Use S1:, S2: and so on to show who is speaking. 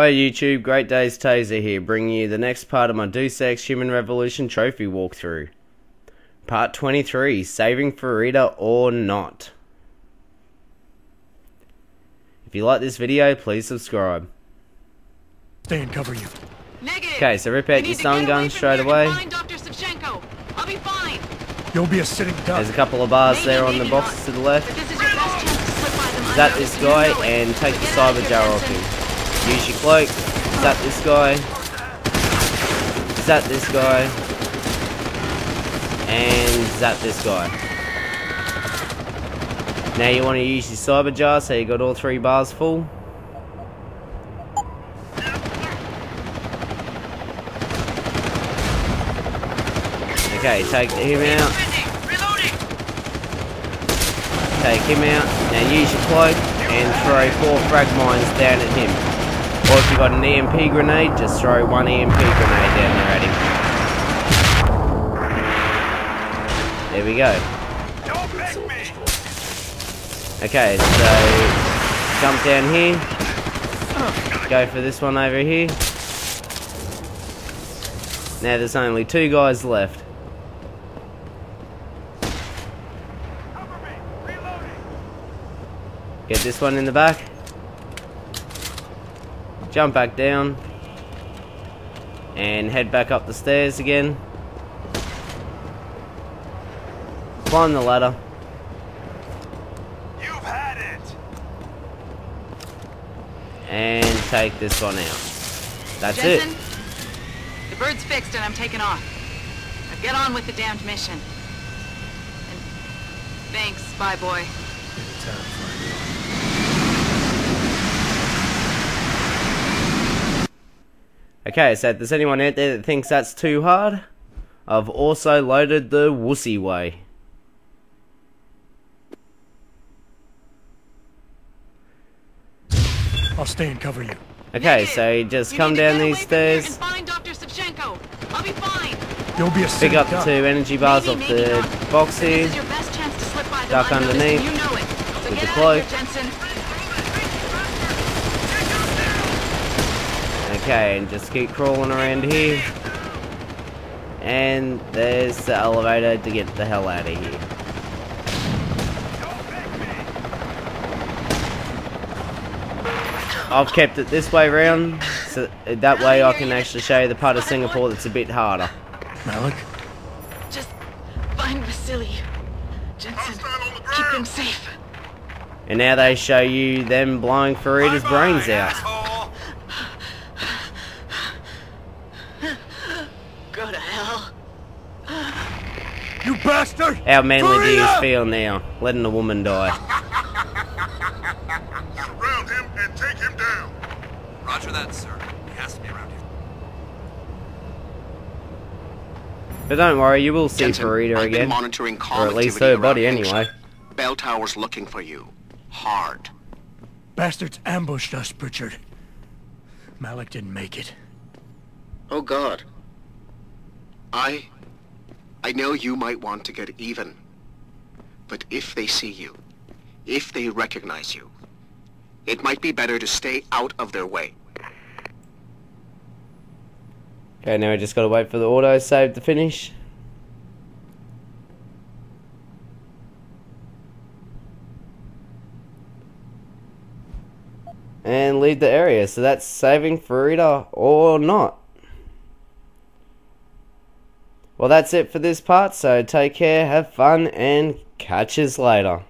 S1: Hi YouTube, Great Daze Tazer here, bringing you the next part of my Deus Ex Human Revolution trophy walkthrough. Part 23, Saving Faridah or Not. If you like this video, please subscribe.
S2: Stay and cover you.
S3: Negative.
S1: Okay, so rip out
S3: You
S1: your stun gun straight away.
S3: and Find Dr. Savchenko. I'll be fine.
S2: You'll be a sitting duck.
S1: There's a couple of bars
S3: Maybe,
S1: there on the
S3: maybe
S1: boxes
S3: not.
S1: to the left.
S3: But this is your best to slip by them.
S1: Zap this guy and take the cyber jar off him. Use your cloak, zap this guy, zap this guy, and zap this guy. Now you want to use your cyber jar so you got all three bars full. Okay, take him out. Take him out. Now use your cloak and throw four frag mines down at him. Or if you've got an EMP grenade, just throw one EMP grenade down there at him. There we go. Okay, so jump down here. Go for this one over here. Now there's only two guys left. Get this one in the back. Jump back down. And head back up the stairs again. Climb the ladder.
S4: You've had it.
S1: And take this one out. That's
S3: Jensen,
S1: it.
S3: the bird's fixed and I'm taking off. Now get on with the damned mission. And thanks, bye boy.
S1: Okay, so if there's anyone out there that thinks that's too hard, I've also loaded the wussy way.
S2: I'll stay and cover you.
S1: Okay, so you just
S3: You
S1: come down these stairs,
S3: And find Dr. I'll be fine.
S2: You'll be a
S1: pick up the
S2: duck.
S1: two energy bars
S3: Maybe,
S1: off
S3: maybe
S1: the
S3: not.
S1: box
S3: But
S1: here.
S3: This is your best chance to slip by them.
S1: Duck
S3: I noticed, and
S1: underneath
S3: You know it. So
S1: with
S3: get
S1: the
S3: out
S1: cloak.
S3: of here, Jensen.
S1: Okay, and just keep crawling around here. And there's the elevator to get the hell out of here. I've kept it this way round, so that way I can actually show you the part of Singapore that's a bit harder.
S2: Malik,
S3: Just find Vasily. Jensen, keep him safe.
S1: And now they show you them blowing Faridah's brains out.
S4: Asshole.
S3: Go to hell.
S2: you bastard!
S1: How manly do you feel now, letting a woman die?
S4: Surround him and take him down.
S5: Roger that, sir. He has to be around here.
S1: But don't worry, you will see
S6: Jensen,
S1: Faridah
S6: I've been
S1: again.
S6: monitoring
S1: Or at least
S6: activity
S1: her body anyway.
S6: Belltower's looking for you. Hard.
S2: Bastards ambushed us, Pritchard. Malik didn't make it.
S6: Oh God. I... I know you might want to get even. But if they see you, if they recognize you, it might be better to stay out of their way.
S1: Okay, now we just gotta wait for the auto save to finish. And leave the area. So that's saving Faridah or not. Well, that's it for this part. So take care, have fun, and catch us later.